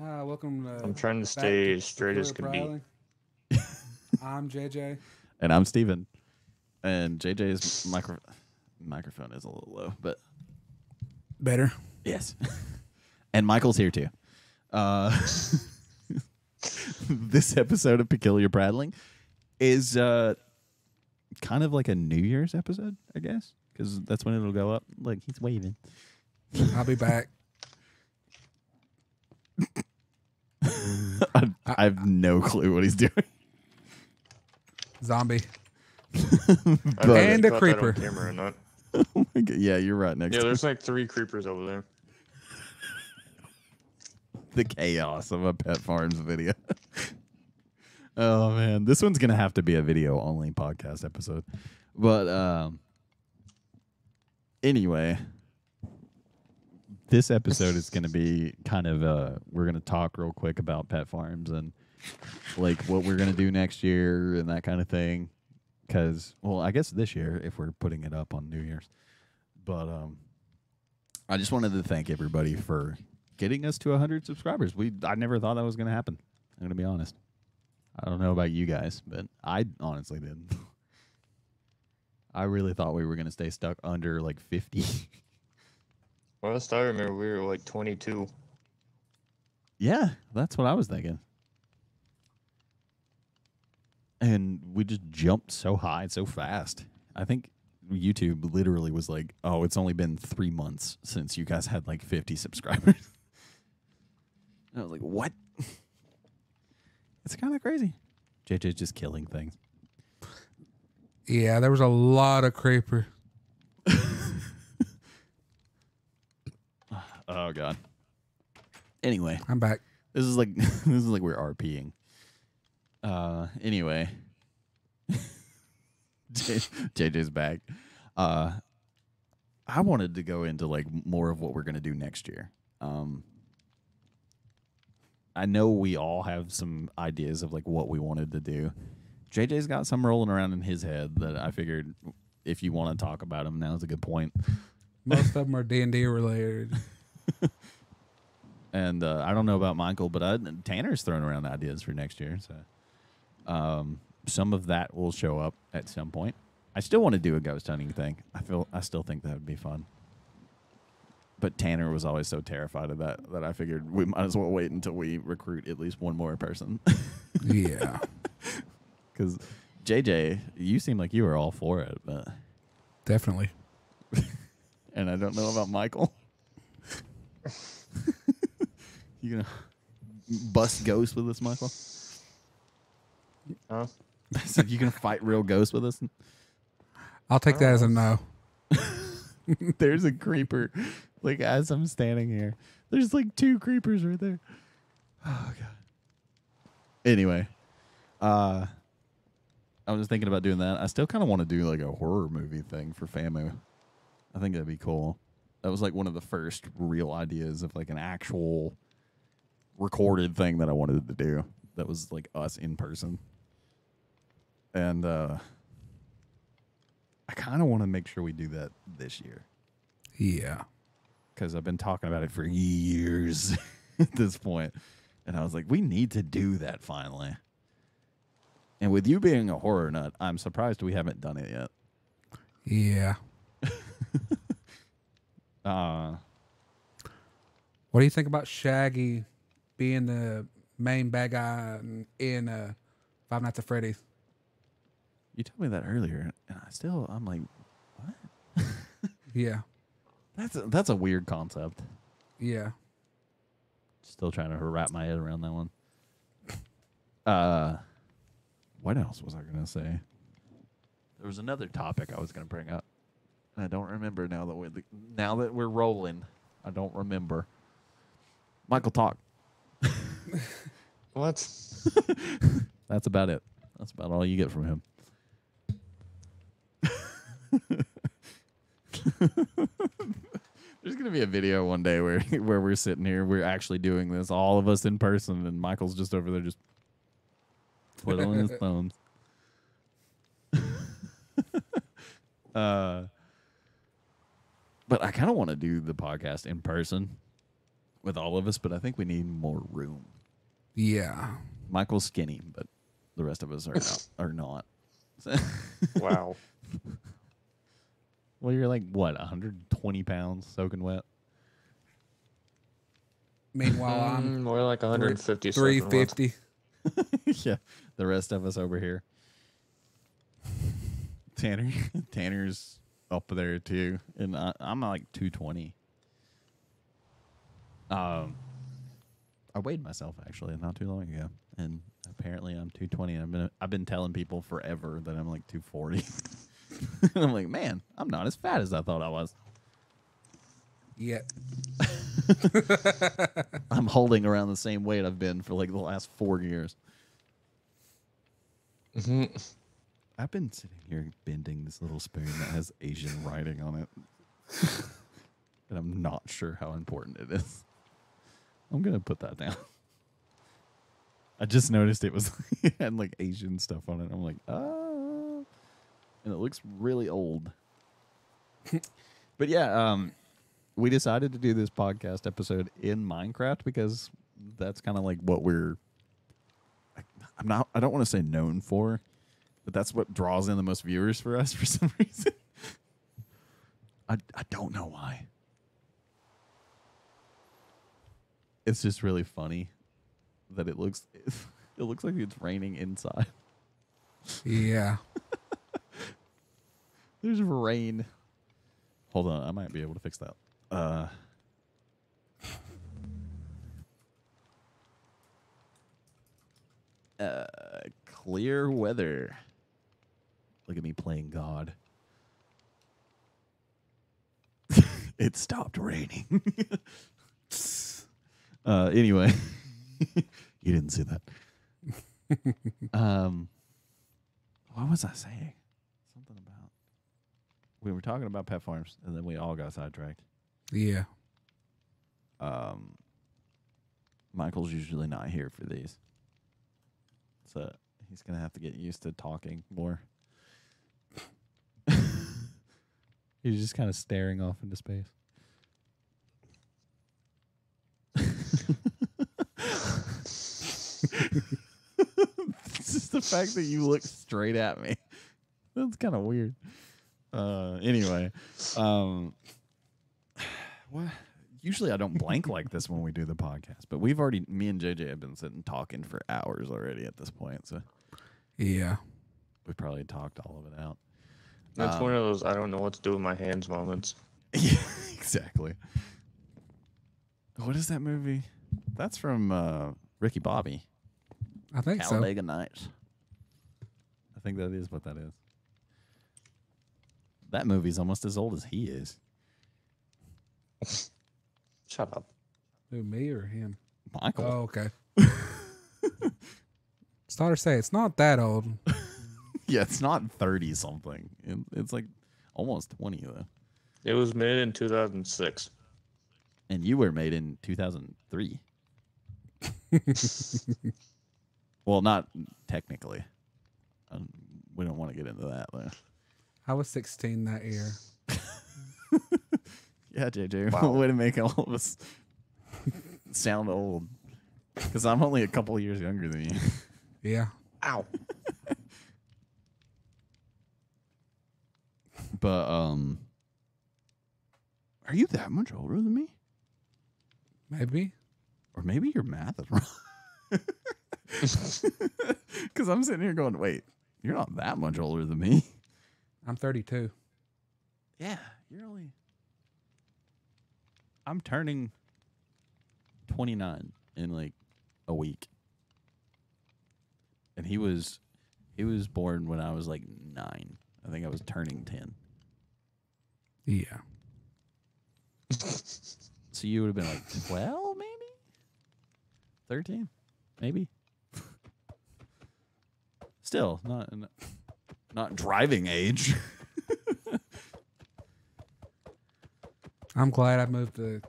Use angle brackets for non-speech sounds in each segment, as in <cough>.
Hi, welcome to. I'm trying to stay to as straight as can could be. <laughs> I'm JJ. And I'm Steven. And JJ's micro- microphone is a little low, but Better. yes. <laughs> and Michael's here too. Uh, <laughs> this episode of Peculiar Prattling is uh, kind of like a New Year's episode, I guess, because that's when it'll go up. Like he's waving. I'll be back. <laughs> I, I have no clue what he's doing. Zombie. I don't know if And a caught that on creeper. camera or not. <laughs> Oh my God. Yeah, you're right next Yeah, to there's like three creepers over there. <laughs> the chaos of a pet farms video. oh man, this one's gonna have to be a video only podcast episode. But um anyway, this episode is gonna <laughs> be kind of uh we're gonna talk real quick about pet farms and like what we're gonna do next year and that kind of thing. Cause well, I guess this year if we're putting it up on New Year's. But um I just wanted to thank everybody for getting us to 100 subscribers. We I never thought that was going to happen. I'm going to be honest. I don't know about you guys, but I honestly didn't. <laughs> I really thought we were going to stay stuck under like 50. <laughs> Last I remember, we were like 22. yeah, that's what I was thinking. And we just jumped so high so fast. I think YouTube literally was like, "Oh, it's only been 3 months since you guys had like 50 subscribers." <laughs> I was like, "What?" <laughs> it's kind of crazy. JJ's just killing things. Yeah, there was a lot of creeper. Oh god. Anyway, I'm back. this is like <laughs> this is like we're RPing. Uh anyway. <laughs> JJ's back. Uh I wanted to go into like more of what we're going to do next year. Um I know we all have some ideas of like what we wanted to do. JJ's got some rolling around in his head that I figured if you want to talk about them, now's a good point. Most of them are D and D related. <laughs> And uh, I don't know about Michael, but I, Tanner's throwing around ideas for next year. So um, some of that will show up at some point. I still want to do a ghost hunting thing. I feel I still think that would be fun. But Tanner was always so terrified of that that I figured we might as well wait until we recruit at least one more person. yeah, <laughs> Because JJ, you seem like you were all for it, but definitely. <laughs> and I don't know about Michael. <laughs> you gonna bust ghosts with us, Michael? Huh? so you gonna fight real ghosts with us? I'll take that as a no. <laughs> There's a creeper. Like as I'm standing here, there's like two creepers right there. Oh god. Anyway, uh, I was thinking about doing that. I still kind of want to do like a horror movie thing for FAMU. I think that'd be cool. That was like one of the first real ideas of like an actual recorded thing that I wanted to do. That was like us in person. And uh I kind of want to make sure we do that this year Yeah, because I've been talking about it for years <laughs> at this point. And I was like, we need to do that finally. And with you being a horror nut, I'm surprised we haven't done it yet. yeah. Uh, What do you think about Shaggy being the main bad guy in, uh, Five Nights at Freddy's? you told me that earlier, and I still, I'm like, what? <laughs> Yeah, That's a, that's a weird concept. yeah. Still trying to wrap my head around that one. <laughs> Uh, what else was I gonna say? There was another topic I was gonna bring up. And I don't remember now that we now that we're rolling. I don't remember. Michael, talk. What? <laughs> That's about it. That's about all you get from him. <laughs> There's gonna be a video one day where <laughs> where we're sitting here, we're actually doing this, all of us in person, and Michael's just over there just twiddling his thumbs. uh, but I kind of want to do the podcast in person. with all of us, but I think we need more room. Yeah. Michael's skinny, but the rest of us are <laughs> not, are not. <laughs> Wow. well, you're like what, 120 pounds soaking wet? Meanwhile, Mm, I'm more like 150. three soaking wet. fifty. <laughs> yeah, the rest of us over here. Tanner, Tanner's up there too, and I, I'm like 220. Um, I weighed myself actually not too long ago, and apparently I'm 220. I've been I've been telling people forever that I'm like 240. <laughs> and I'm like, man, I'm not as fat as I thought I was. Yeah. <laughs> I'm holding around the same weight I've been for like the last four years. Mhm. I've been sitting here bending this little spoon that has Asian writing on it. <laughs> and I'm not sure how important it is. I'm going to put that down. I just noticed it was <laughs> had like Asian stuff on it. I'm like, ah. And it looks really old. <laughs> but yeah, um we decided to do this podcast episode in Minecraft because that's kind of like what we're I'm not I don't want to say known for, but that's what draws in the most viewers for us <laughs> for some reason. I I don't know why. It's just really funny that it looks <laughs> it looks like it's raining inside. Yeah. <laughs> There's rain. Hold on, I might be able to fix that. Uh Uh, clear weather. Look at me playing God. <laughs> it stopped raining. <laughs> uh, anyway, <laughs> you didn't see that. um, what was I saying? Something about we were talking about pet farms, and then we all got sidetracked. Yeah. Um, Michael's usually not here for these, so he's gonna have to get used to talking more. He's just kind of staring off into space. it's just the fact that you look straight at me. That's kind of weird. Uh, anyway, um, what? Usually I don't blank like this when we do the podcast, but we've already, me and JJ have been sitting talking for hours already at this point, so Yeah. we probably talked all of it out. That's Um, one of those I don't know what to do with my hands moments. <laughs> Yeah, exactly. What is that movie? That's from uh, Ricky Bobby. I think so. Talladega Nights. I think that is what that is. That movie's almost as old as he is. <laughs> Shut up. Who, me or him? Michael. Oh, okay. <laughs> Starter say it's not that old. <laughs> Yeah, it's not 30 something. It, it's like almost 20 though. It was made in 2006. And you were made in 2003. <laughs> well, not technically. Um, we don't want to get into that though. I was 16 that year. <laughs> Yeah, JJ. Wow. Way to make all of us sound old. Because I'm only a couple years younger than you. Yeah. Ow. But um, are you that much older than me? Maybe. Or maybe your math is wrong. <laughs> Because I'm sitting here going, wait, you're not that much older than me. I'm 32. Yeah, you're only. I'm turning 29 in like a week. And he was he was born when I was like 9. I think I was turning 10. Yeah. <laughs> So you would have been like 12 maybe? 13 maybe. <laughs> Still not not driving age. <laughs> I'm glad I moved the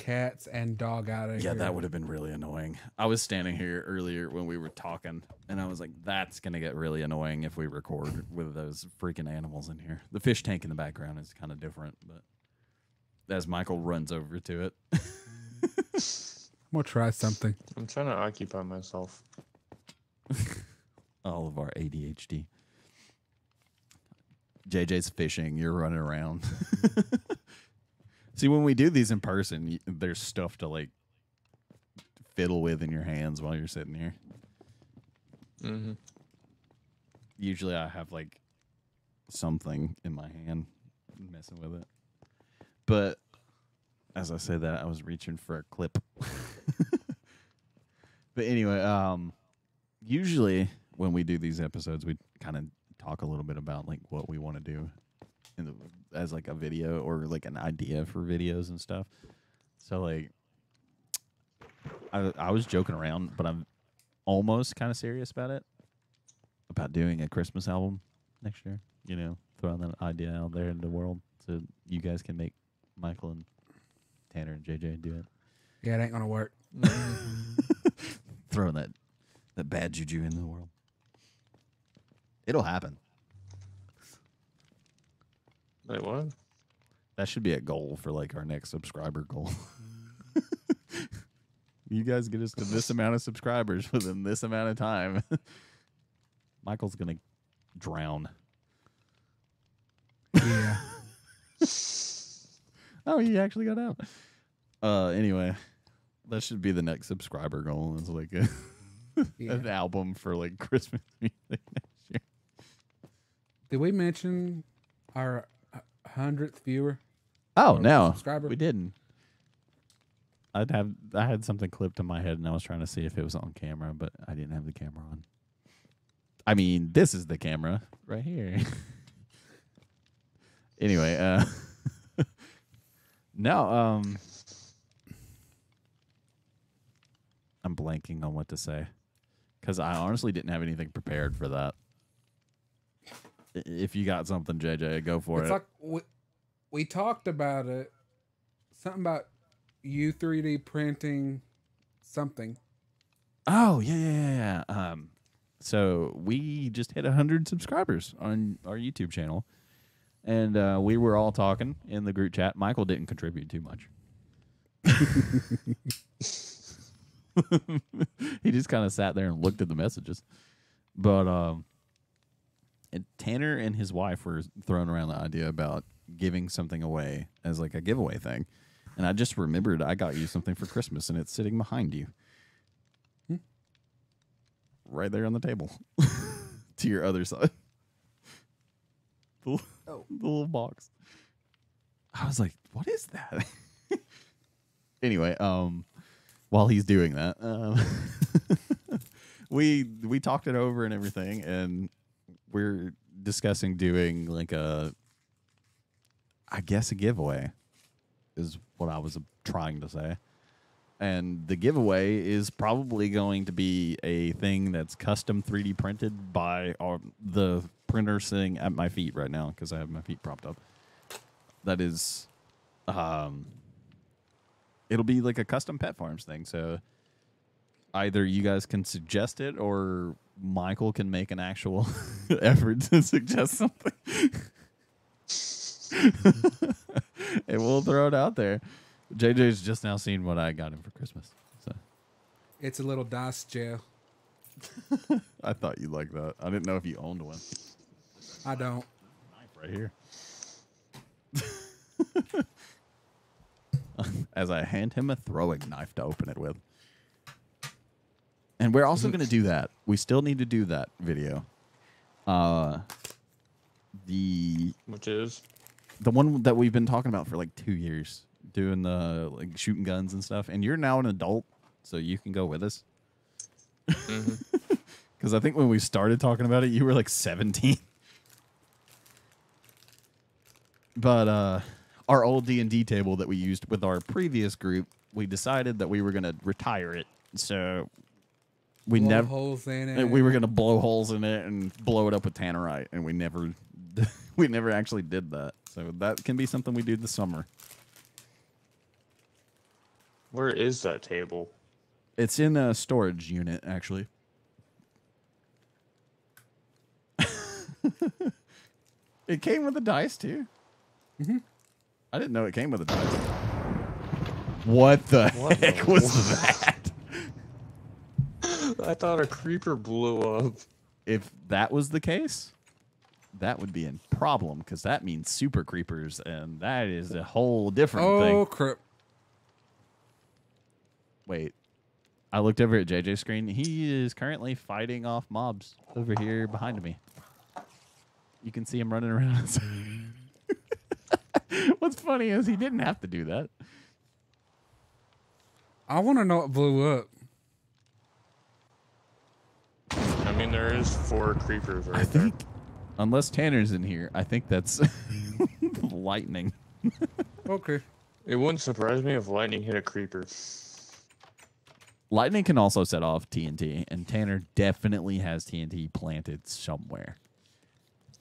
cats and dog out of Yeah, here. that would have been really annoying. I was standing here earlier when we were talking, and I was like, "That's gonna get really annoying if we record with those freaking animals in here." The fish tank in the background is kind of different, but as Michael runs over to it, I'm gonna try something. I'm trying to occupy myself. <laughs> All of our ADHD. JJ's fishing. You're running around. <laughs> See, when we do these in person, y- there's stuff to like fiddle with in your hands while you're sitting here. Mm-hmm. Usually, I have like something in my hand, messing with it. But as I say that, I was reaching for a clip. <laughs> but anyway, um, usually when we do these episodes, we kind of talk a little bit about like what we want to do the, as like a video or like an idea for videos and stuff. So like, I I was joking around, but I'm almost kind of serious about it about doing a Christmas album next year. You know, throwing that idea out there in the world so you guys can make Michael and Tanner and JJ do it. Yeah, it ain't gonna work. <laughs> Throwing that that bad juju in the world. It'll happen. Wait, what? That should be a goal for like our next subscriber goal. <laughs> <laughs> you guys get us to this amount of subscribers within this amount of time. <laughs> Michael's gonna drown. Yeah. Oh, he actually got out. Uh, anyway, that should be the next subscriber goal. It's like a, Yeah. an album for like Christmas music next year. Did we mention our hundredth viewer? Oh no, subscriber? we didn't. I'd have I had something clipped in my head, and I was trying to see if it was on camera, but I didn't have the camera on. I mean, this is the camera right here. <laughs> anyway, uh, <laughs> no, um, I'm blanking on what to say because I honestly didn't have anything prepared for that. If you got something, JJ, go for it's it. like we, we talked about it. Something about you 3D printing something. Oh yeah, yeah, yeah, yeah. Um, so we just hit hundred subscribers on our YouTube channel, and uh, we were all talking in the group chat. Michael didn't contribute too much. <laughs> he just kind of sat there and looked at the messages. But um, Tanner and his wife were throwing around the idea about giving something away as like a giveaway thing, and I just remembered I got you something for Christmas, and it's sitting behind you right there on the table <laughs> to your other side. <laughs> The, Oh. the little box. I was like, what is that? <laughs> anyway, um, while he's doing that, um, we we talked it over and everything, and we're discussing doing like a, I guess a giveaway, is what I was trying to say and the giveaway is probably going to be a thing that's custom 3D printed by our, the printer sitting at my feet right now because I have my feet propped up. That is, um, it'll be like a custom pet farms thing. So either you guys can suggest it or Michael can make an actual <laughs> effort to suggest something. <laughs> and we'll throw it out there. JJ's just now seen what I got him for Christmas. So It's a little DOS <laughs> gel. I thought you'd like that. I didn't know if you owned one. I don't. Knife right here. As I hand him a throwing knife to open it with. And we're also going to do that. We still need to do that video. Uh the Which is the one that we've been talking about for like 2 years, doing the like shooting guns and stuff. And you're now an adult, so you can go with us. <laughs> Because I think when we started talking about it, you were like 17. But uh, our old D and D table that we used with our previous group, we decided that we were going to retire it. So we Blow never holes in it. we were going to blow holes in it and blow it up with tannerite, and we never <laughs> we never actually did that. So that can be something we do this summer. where is that table? It's in a storage unit, actually. <laughs> it came with the dice too. Mhm. I didn't know it came with the dice. What the What heck the- was <laughs> that? I thought a creeper blew up. If that was the case, that would be a problem because that means super creepers, and that is a whole different Oh thing. Oh crap! Wait. I looked over at JJ's screen. He is currently fighting off mobs over here behind me. You can see him running around. <laughs> What's funny is he didn't have to do that. I want to know what blew up. I mean, there is four creepers right I there. think, unless Tanner's in here, I think that's <laughs> lightning. Okay. It wouldn't surprise me if lightning hit a creeper. Lightning can also set off TNT, and Tanner definitely has TNT planted somewhere.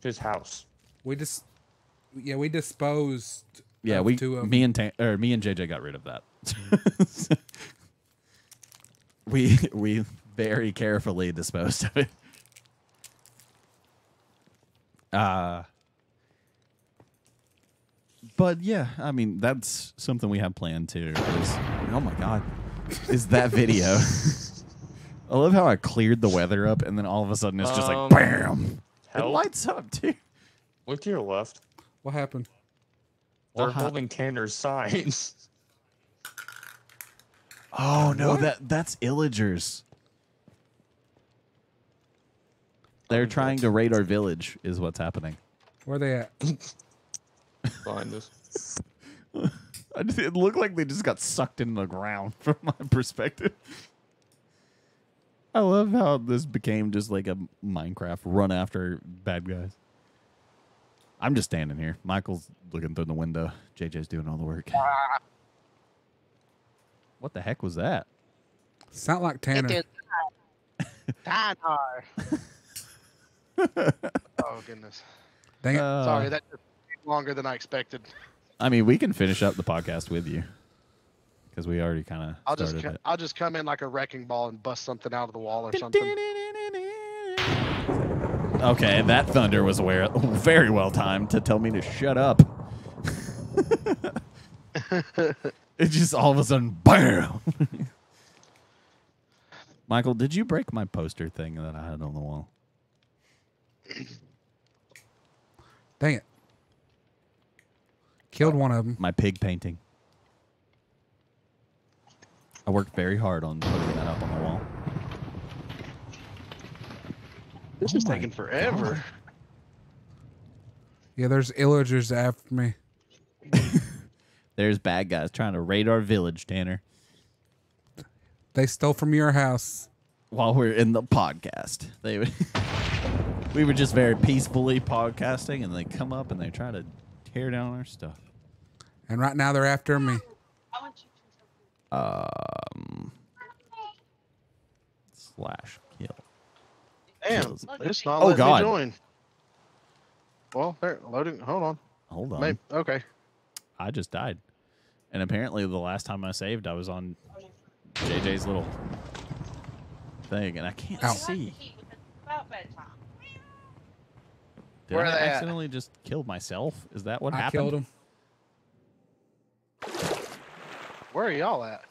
His house. We just, yeah, we disposed. Yeah, of we, two of 'em. me and Tan- or me and JJ got rid of that. <laughs> we we very carefully disposed of it. Uh but yeah, I mean that's something we have planned too. Is, oh my god, is that video? <laughs> I love how I cleared the weather up, and then all of a sudden it's just like Um, bam. It lights up too. Look to your left. What happened? They're What holding Tanner's signs. Oh no, What? that that's Illagers. They're trying to raid our village, is what's happening. Where are they at? Behind us. <laughs> I just, it looked like they just got sucked into the ground <laughs> from my perspective. I love how this became just like a Minecraft run after bad guys. I'm just standing here. Michael's looking through the window. JJ's doing all the work. <laughs> What the heck was that? Sound like Tanner. It is time hard. Oh goodness. Dang it. Uh, Sorry, that took longer than I expected. I mean, we can finish up the podcast with you because we already kind of I'll just started it. I'll just come in like a wrecking ball and bust something out of the wall or something. Okay, that thunder was aware, very well timed to tell me to shut up. <laughs> it just all of a sudden, bam! <laughs> Michael, did you break my poster thing that I had on the wall? Dang it. Killed one of them. My pig painting. I worked very hard on putting that up on the wall. This Oh is taking forever. God. Yeah, there's illagers after me. <laughs> There's bad guys trying to raid our village, Tanner, They stole from your house. while we're in the podcast. They would <laughs> we were just very peacefully podcasting, and they come up and they try to tear down our stuff. And right now they're after me. Um, slash kill. Damn, Kills. it's not Oh, letting God. me join. Well, there, loading. Hold on. Hold on, Maybe, okay. I just died, and apparently the last time I saved, I was on JJ's little thing, and I can't Ow. see. About bedtime. Did Where I are they at? accidentally just kill myself? Is that what I happened? killed him. Where are y'all at?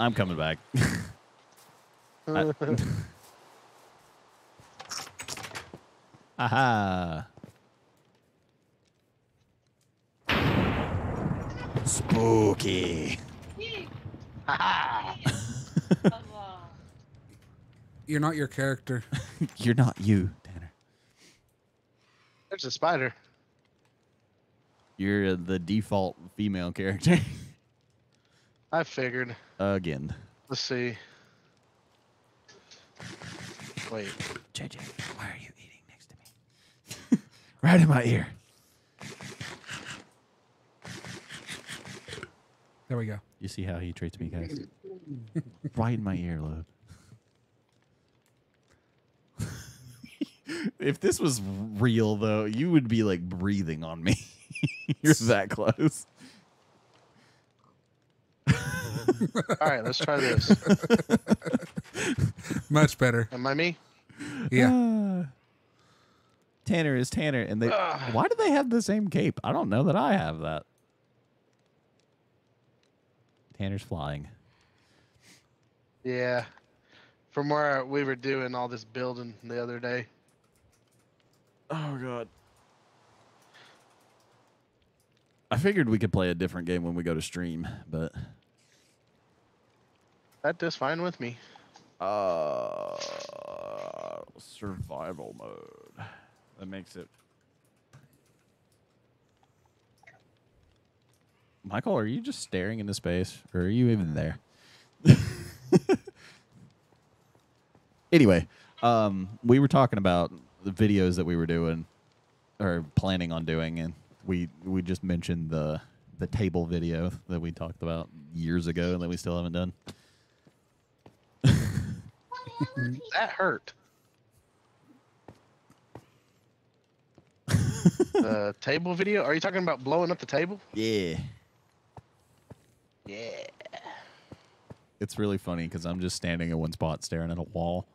I'm coming back. <laughs> I- Aha. Spooky. Ha <laughs> <laughs> You're not your character. You're not you, Tanner. There's a spider. You're the default female character. <laughs> I figured. Again. Let's see. Wait. JJ, why are you eating next to me? <laughs> right in my ear. There we go. You see how he treats me, guys? <laughs> right in my ear, earlobe. If this was real, though, you would be like breathing on me. <laughs> You're that close. All right, let's try this. <laughs> Much better. Am I me? Yeah. Ah. <sighs> Tanner is Tanner, and they. Ugh. Why do they have the same cape? I don't know that I have that. Tanner's flying. Yeah. From where we were doing all this building the other day. Oh god. I figured we could play a different game when we go to stream, but That does fine with me. uh survival mode. That makes it Michael, are you just staring into space or are you even there? <laughs> anyway, um we were talking about the videos that we were doing or planning on doing and we we just mentioned the the table video that we talked about years ago and that we still haven't done. <laughs> That hurt. <laughs> the table video? Are you talking about blowing up the table? Yeah. Yeah. It's really funny because I'm just standing in one spot staring at a wall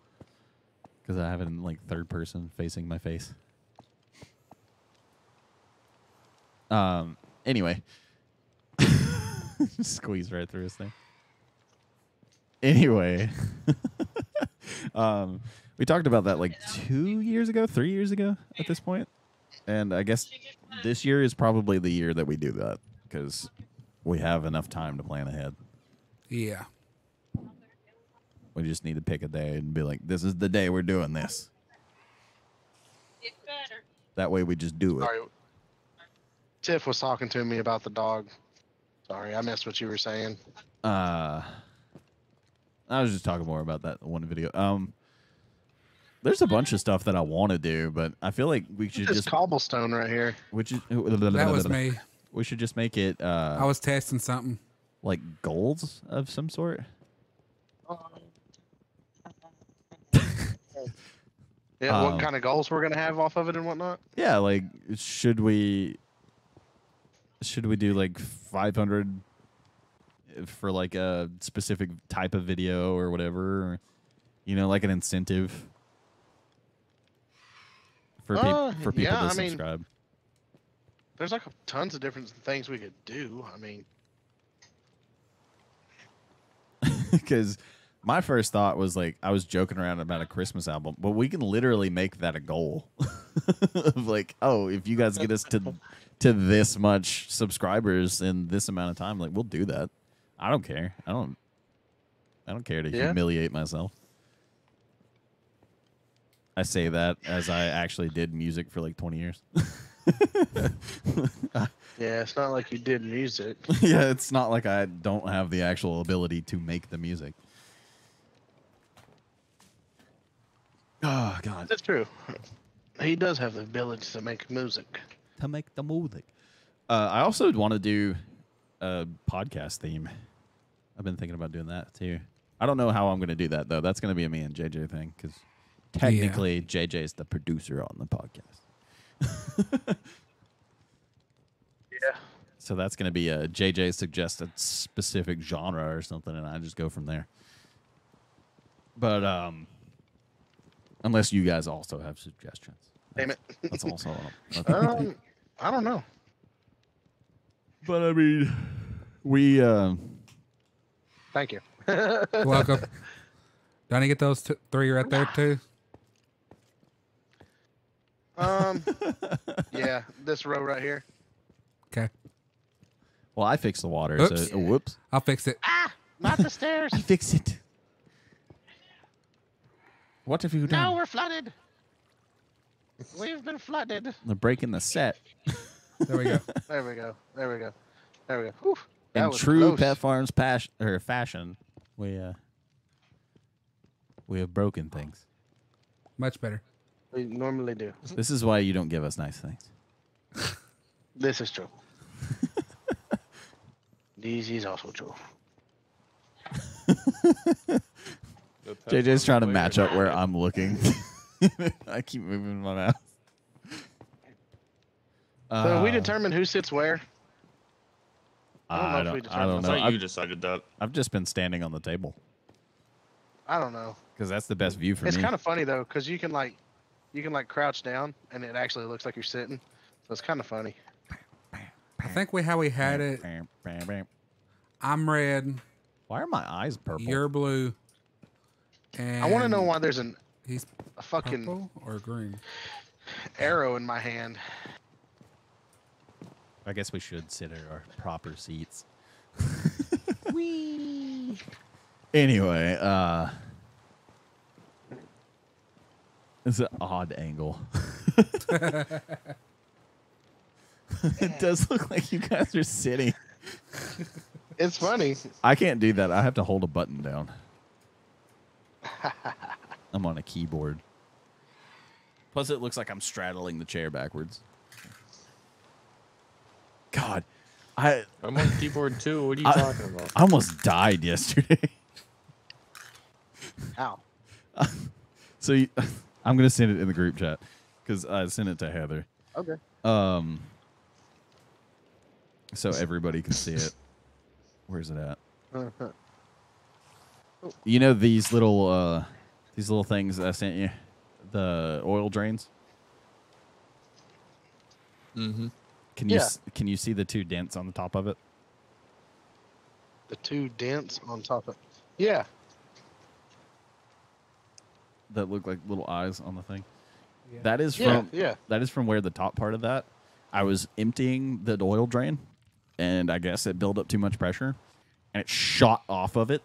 because I have it in like third person facing my face. Um. Anyway, <laughs> squeeze right through his thing. Anyway, <laughs> um, we talked about that like two years ago, three years ago at this point, and I guess this year is probably the year that we do that because we have enough time to plan ahead. Yeah. We just need to pick a day and be like, this is the day we're doing this. Get better. That way we just do it. Sorry. Tiff was talking to me about the dog. Sorry, I missed what you were saying. Uh, I was just talking more about that one video. Um, there's a bunch of stuff that I want to do, but I feel like we should just cobblestone right here. we should, <laughs> That was me. We should just make it uh I was testing something. like goals of some sort. Yeah, Um, what kind of goals we're gonna have off of it and whatnot? Yeah, like should we should we do like 500 for like a specific type of video or whatever, or, you know, like an incentive for Uh, for people yeah, to I mean- subscribe. There's like tons of different things we could do. I mean, <laughs> because my first thought was like I was joking around about a Christmas album, but we can literally make that a goal <laughs> of like, oh, if you guys get us to to this much subscribers in this amount of time, like we'll do that. I don't care. I don't. I don't care to Yeah. humiliate myself. I say that as I actually did music for like twenty years. <laughs> yeah, it's not like you did music. <laughs> yeah, it's not like I don't have the actual ability to make the music. Oh God, That's true. He does have the ability to make music. to make the music. Uh, I also want to do a podcast theme. I've been thinking about doing that too. I don't know how I'm going to do that though. That's going to be a me and JJ thing because technically JJ is the producer on the podcast. <laughs> Yeah. So that's going to be a JJ suggests a specific genre or something, and I just go from there. But um, unless you guys also have suggestions, Damn it. that's also. <laughs> Um, I don't know. but I mean, we um, Thank you. You're welcome. <laughs> Don't you get those t- three right there too? Um, <laughs> yeah, this row right here. Okay. well, I fixed the water. Oops. So, oh, whoops, I'll fix it. Ah, not the stairs. I fix it. What have you done? now we're flooded. We've been flooded. They're breaking the set. There we go. <laughs> There we go. There we go. There we go. Whew, In true close. Pet Farms passion or fashion, we uh, we have broken things. Much better. We normally do. This is why you don't give us nice things. <laughs> This is true. <laughs> this is also true. JJ's trying to match up where <laughs> I'm looking. <laughs> I keep moving my mouse. So have we uh, determine who sits where? I don't know I if we don't, I determined don't I know. thought you I've, decided that. I've just been standing on the table I don't know. because that's the best view for it's me. kind of funny though, because you can like, you can like crouch down, and it actually looks like you're sitting. So it's kind of funny. I think we how we had it. I'm red. Why are my eyes purple? You're blue. And I want to know why there's an, he's a fucking purple or green. arrow in my hand. I guess we should sit at our proper seats. <laughs> Anyway, uh it's an odd angle. <laughs> it <laughs> does look like you guys are sitting. It's funny. I can't do that. I have to hold a button down. I'm on a keyboard. Plus, it looks like I'm straddling the chair backwards. God, I I'm on keyboard too. What are you I- talking about? I almost died yesterday. <laughs> How? <laughs> so you, <laughs> I'm gonna send it in the group chat because I sent it to Heather. Okay. Um, so everybody can see it. Where's it at? You know these little uh these little things that I sent you, the oil drains. Mm-hmm. Can you Yeah. s- can you see the two dents on the top of it? the two dents on top of. It. Yeah. That look like little eyes on the thing. Yeah. That is Yeah. from Yeah. that is from where the top part of that. I was emptying the oil drain, and I guess it built up too much pressure, and it shot off of it.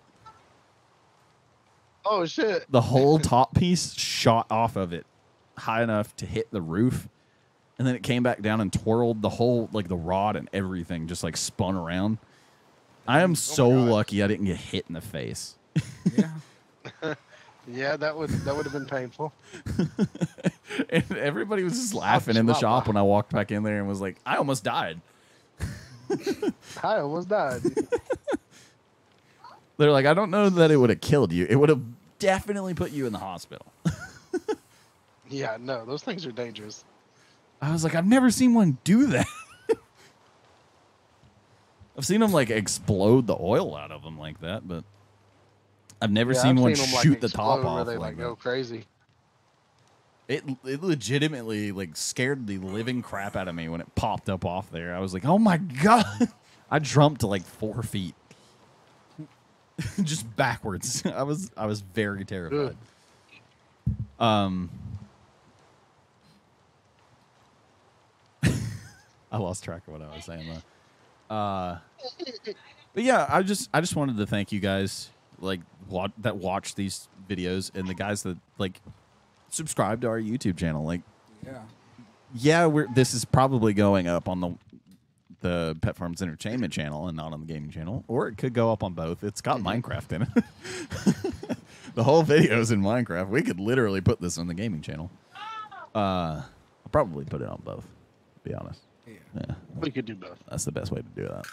Oh shit. The whole top piece shot off of it, high enough to hit the roof, and then it came back down and twirled the whole like the rod and everything just like spun around. I am oh so lucky I didn't get hit in the face. Yeah. <laughs> Yeah, that would that would have been painful. <laughs> and everybody was just laughing in the shop when I walked back in there and was like, I almost died. <laughs> I almost died. They're like, I don't know that it would have killed you. It would have definitely put you in the hospital. <laughs> yeah, no, those things are dangerous. I was like, I've never seen one do that. <laughs> I've seen them like explode the oil out of them like that, but I've never Yeah, seen I've one like, shoot the top explode where off They like like go that. crazy. It it legitimately like scared the living crap out of me when it popped up off there. I was like, oh my <laughs> god! I jumped to like four feet, <laughs> just backwards. <laughs> I was I was very terrified. Um, <laughs> I lost track of what I was saying though. Uh, but yeah, I just I just wanted to thank you guys like wa- that watch these videos and the guys that like subscribe to our YouTube channel. Like, Yeah. yeah, we're this is probably going up on the the Pet Farms Entertainment channel and not on the gaming channel, or it could go up on both. It's got Minecraft in it. <laughs> the whole video is in Minecraft. We could literally put this on the gaming channel. Uh, I'll probably put it on both. To be honest, Yeah. yeah, We could do both. that's the best way to do that.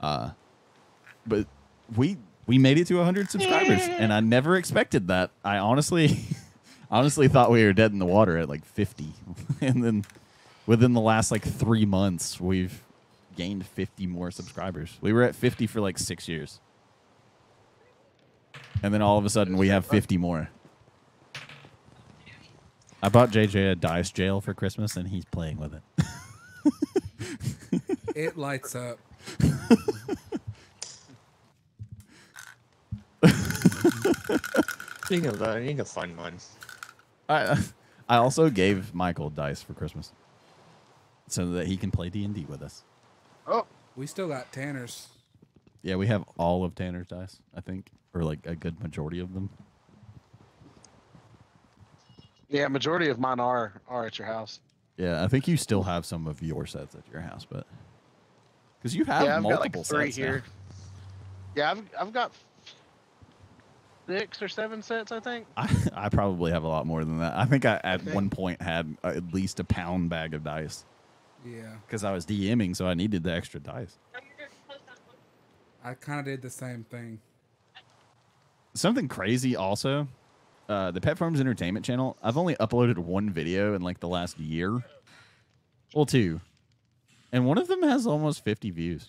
Uh, but we we made it to 100 subscribers, and I never expected that. I honestly, <laughs> honestly thought we were dead in the water at like 50, <laughs> and then within the last like three months, we've gained 50 more subscribers. We were at 50 for like six years, and then all of a sudden we have 50 more. I bought JJ a dice jail for Christmas, and he's playing with it. <laughs> It lights up. Speaking of that, I need to find one. I I also gave Michael dice for Christmas, so that he can play D and D with us. Oh, We still got Tanner's. Yeah, we have all of Tanner's dice, I think, or like a good majority of them. yeah. Majority of mine are are at your house. Yeah, I think you still have some of your sets at your house, but because you have yeah, I've got multiple like three sets now. here. Yeah, I've I've got six or seven sets, I think. I, <laughs> I probably have a lot more than that. I think I at Okay. one point had at least a pound bag of dice Yeah. because I was DMing, so I needed the extra dice. I kind of did the same thing. something crazy also uh, the pet farms entertainment channel i've only uploaded one video in like the last year well two and one of them has almost 50 views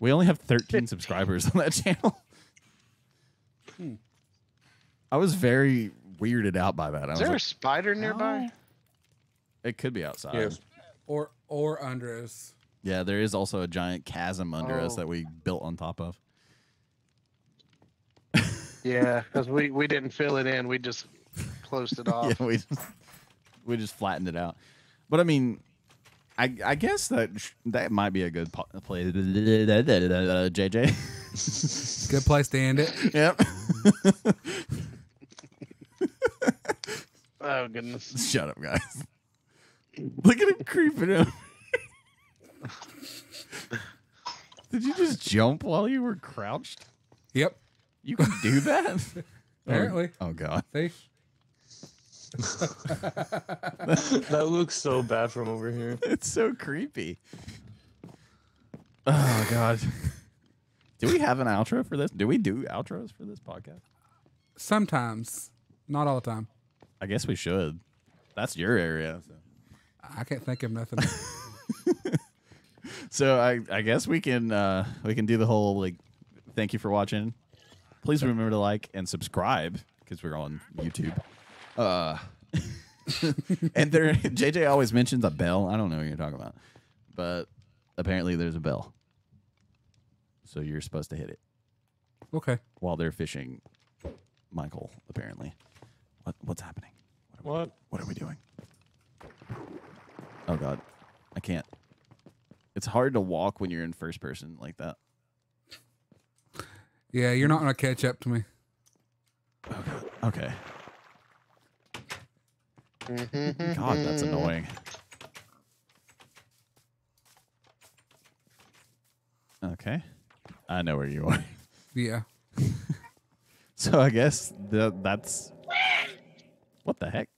we only have 13 <laughs> subscribers on that channel i was very weirded out by that i Is was there a spider nearby? it could be outside Yes. Or or under us. Yeah, there is also a giant chasm under us Oh. that we built on top of. Yeah, <laughs> because we, we didn't fill it in. We just closed it <laughs> off. Yeah, we just, we just flattened it out. But I mean, I I guess that that might be a good po- play. <laughs> JJ. Good place to end it. yep. Oh goodness. Shut up, guys. Look at him creeping up. Did you just jump while you were crouched? Yep. You can do that? <laughs> Apparently. Oh, God. See? <laughs> that looks so bad from over here. It's so creepy. Oh, God. Do we have an outro for this? Do we do outros for this podcast? Sometimes. Not all the time. I guess we should. That's your area. So, I can't think of nothing. <laughs> so I, I guess we can uh, we can do the whole like thank you for watching. Please remember to like and subscribe because we're on YouTube. Uh, <laughs> and there JJ always mentions a bell. I don't know what you're talking about, but apparently there's a bell. So you're supposed to hit it okay. while they're fishing. Michael, apparently. What what's happening? What? What are we doing? Oh god. I can't. It's hard to walk when you're in first person like that. Yeah, you're not gonna catch up to me. Oh, okay. <laughs> God, that's annoying. Okay. I know where you are. Yeah. <laughs> So I guess the, that's what the heck?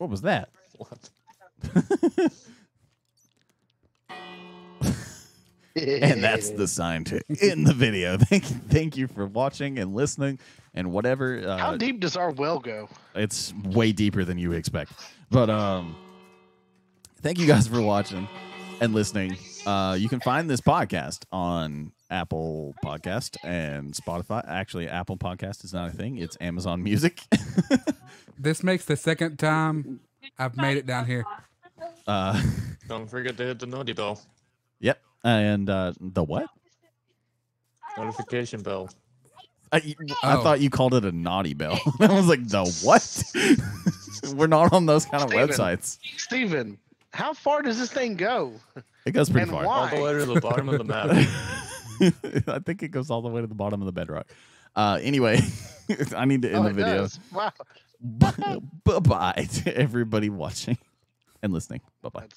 What was that? What? <laughs> and that's the sign to in the video. <laughs> Thank you, thank you for watching and listening and whatever. Uh, How deep does our well go? it's way deeper than you would expect. But um, thank you guys for watching and listening. Uh, you can find this podcast on Apple Podcast and Spotify. Actually, Apple Podcast is not a thing; it's Amazon Music. <laughs> This makes the second time I've made it down here. uh, <laughs> Don't forget to hit the naughty bell. yep, and uh, the what? Notification bell. I, I Oh. thought you called it a naughty bell. <laughs> I was like, the what? We're not on those kind of Steven. websites. Steven, how far does this thing go? It goes pretty And far. why? All the way to the bottom of the map. <laughs> I think it goes all the way to the bottom of the bedrock. Uh, anyway, <laughs> I need to end oh, the video. does. Wow. bye bye to everybody watching and listening. Bye bye.